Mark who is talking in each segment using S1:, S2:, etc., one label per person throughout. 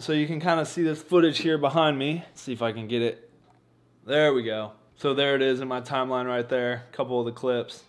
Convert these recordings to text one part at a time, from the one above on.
S1: So you can kind of see this footage here behind me. Let's see if I can get it. There we go. So there it is in my timeline right there. A couple of the clips.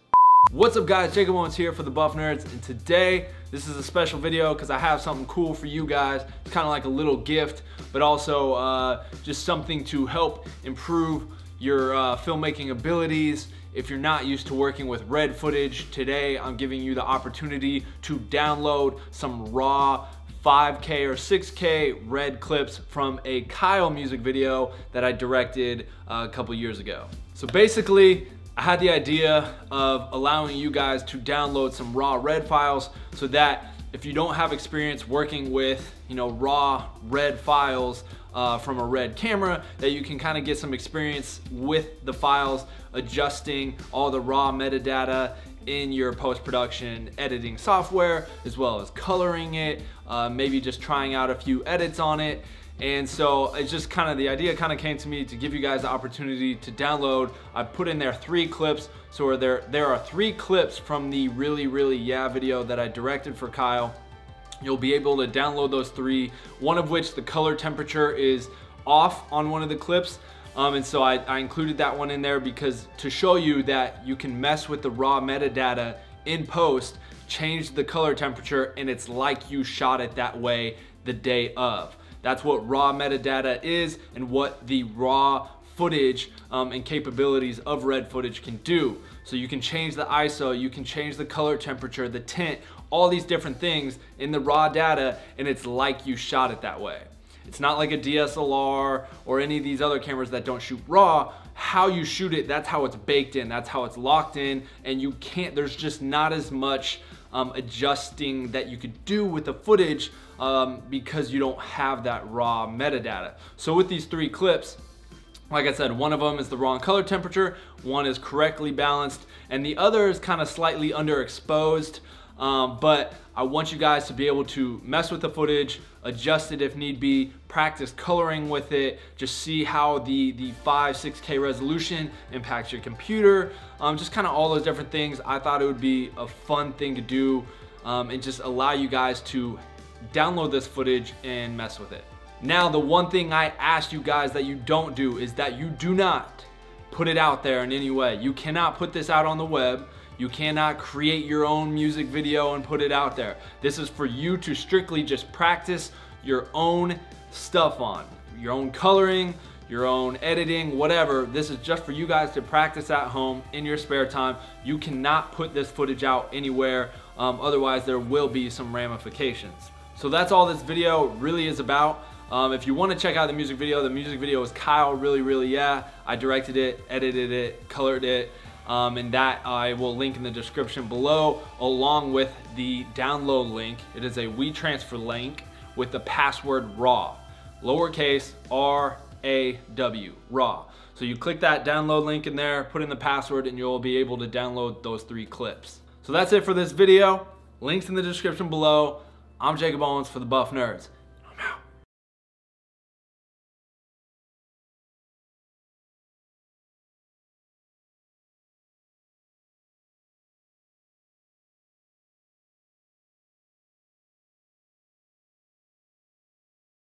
S1: What's up guys, Jakob Owens here for the Buff Nerds and today this is a special video because I have something cool for you guys. It's kind of like a little gift but also uh, just something to help improve your uh, filmmaking abilities. If you're not used to working with red footage, today I'm giving you the opportunity to download some raw 5K or 6K red clips from a Kyle music video that I directed uh, a couple years ago. So basically, I had the idea of allowing you guys to download some raw red files so that if you don't have experience working with you know raw red files uh, from a red camera that you can kind of get some experience with the files adjusting all the raw metadata in your post-production editing software as well as coloring it uh, maybe just trying out a few edits on it and so it's just kind of the idea kind of came to me to give you guys the opportunity to download. I put in there three clips. So there, there are three clips from the really, really yeah video that I directed for Kyle. You'll be able to download those three, one of which the color temperature is off on one of the clips. Um, and so I, I included that one in there because to show you that you can mess with the raw metadata in post, change the color temperature, and it's like you shot it that way the day of. That's what raw metadata is and what the raw footage um, and capabilities of red footage can do. So you can change the ISO, you can change the color temperature, the tint, all these different things in the raw data and it's like you shot it that way. It's not like a DSLR or any of these other cameras that don't shoot raw. How you shoot it, that's how it's baked in, that's how it's locked in and you can't, there's just not as much um, adjusting that you could do with the footage um, because you don't have that raw metadata. So with these three clips, like I said, one of them is the wrong color temperature, one is correctly balanced, and the other is kind of slightly underexposed. Um, but I want you guys to be able to mess with the footage, adjust it if need be, practice coloring with it, just see how the, the 5, 6K resolution impacts your computer, um, just kind of all those different things. I thought it would be a fun thing to do um, and just allow you guys to download this footage and mess with it. Now, the one thing I ask you guys that you don't do is that you do not put it out there in any way. You cannot put this out on the web. You cannot create your own music video and put it out there. This is for you to strictly just practice your own stuff on. Your own coloring, your own editing, whatever. This is just for you guys to practice at home in your spare time. You cannot put this footage out anywhere, um, otherwise there will be some ramifications. So that's all this video really is about. Um, if you want to check out the music video, the music video is Kyle Really Really Yeah. I directed it, edited it, colored it um, and that I will link in the description below along with the download link. It is a WeTransfer link with the password RAW, lowercase R-A-W, RAW. So you click that download link in there, put in the password, and you'll be able to download those three clips. So that's it for this video. Links in the description below. I'm Jakob Owens for the Buff Nerds.